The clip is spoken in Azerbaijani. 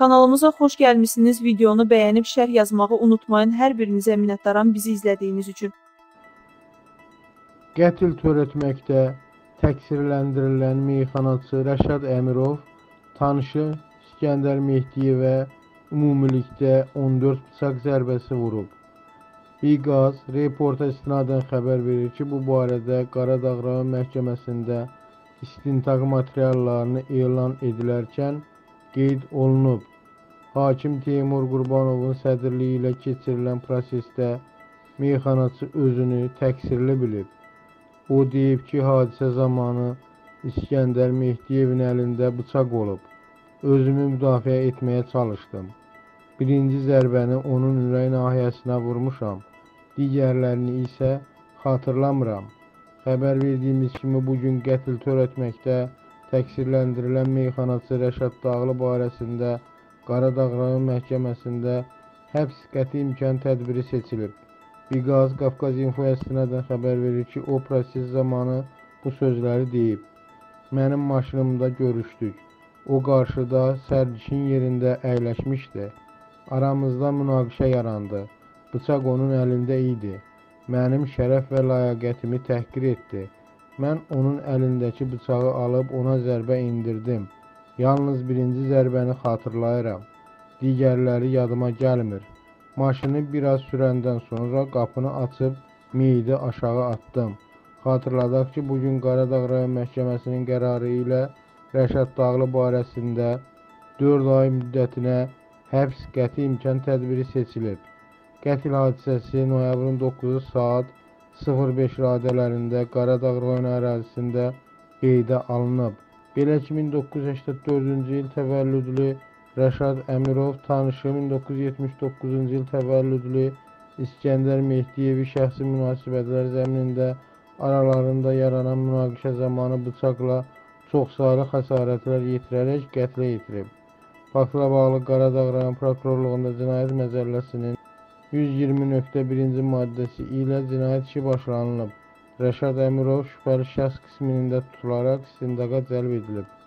Kanalımıza xoş gəlmisiniz. Videonu bəyənib şərh yazmağı unutmayın. Hər birinizə minnətdaram bizi izlədiyiniz üçün. Qətl törətməkdə təqsirləndirilən meyxanaçı Rəşad Əmirov tanışı İskəndər Mehdiyevə ümumilikdə 14 bıçaq zərbəsi vurub. Biqaz reporta istinadən xəbər verir ki, bu barədə Qaradağ rayon məhkəməsində istintaq materiallarını elan edilərkən qeyd olunub. Hakim Teymur Qurbanovun sədrliyi ilə keçirilən prosesdə meyxanaçı özünü təqsirli bilib. O deyib ki, hadisə zamanı İskəndər Mehdiyevin əlində bıçaq olub. Özümü müdafiə etməyə çalışdım. Birinci zərbəni onun ürək nahiyəsinə vurmuşam. Digərlərini isə xatırlamıram. Xəbər verdiyimiz kimi bu gün qətl törətməkdə təqsirləndirilən meyxanaçı Rəşad Dağlı barəsində Qaradağ rayon məhkəməsində həbs qəti imkan tədbiri seçilib. Biqaz Qafqaz İnfoya istinadən xəbər verir ki, o proses zamanı bu sözləri deyib. Mənim maşınımda görüşdük. O qarşıda sərnişin yerində əyləşmişdi. Aramızda münaqişə yarandı. Bıçaq onun əlində idi. Mənim şərəf və ləyaqətimi təhqir etdi. Mən onun əlindəki bıçağı alıb ona zərbə endirdim. Yalnız birinci zərbəni xatırlayıram. Digərləri yadıma gəlmir. Maşını biraz sürəndən sonra qapını açıb meyidi aşağı atdım. Xatırladaq ki, bugün Qaradağ rayon məhkəməsinin qərarı ilə Rəşad Dağlı barəsində 4 ay müddətinə həbs qəti imkan tədbiri seçilib. Qətl hadisəsi noyabrın 9-u saat 05 radələrində Qaradağ rayon ərazisində qeydə alınıb. Belə ki, 1984-cü il təvəllüdlü Rəşad Əmirov tanışı 1979-cu il təvəllüdlü İskəndər Mehdiyevi şəxsi münasibətlər zəminində aralarında yaranan münaqişə zamanı bıçaqla çoxsaylı xəsarətlər yetirərək qətlə yetirib. Faktla bağlı Qaradağ rayon prokurorluğunda cinayət məcəlləsinin 120.1-ci maddəsi ilə cinayət işi başlanılıb. რაშად ამიროევს შხვალშასქს მინდა თვლარათ სინდაგა ძალ ვიძლებ